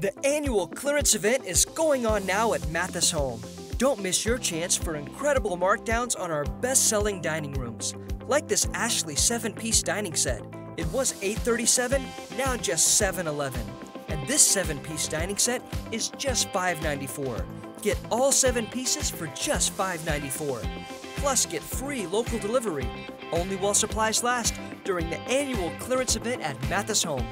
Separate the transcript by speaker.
Speaker 1: The annual clearance event is going on now at Mathis Home. Don't miss your chance for incredible markdowns on our best selling dining rooms, like this Ashley 7 piece dining set. It was $837, now just $711. And this 7 piece dining set is just $594. Get all 7 pieces for just $594. Plus, get free local delivery, only while supplies last, during the annual clearance event at Mathis Home.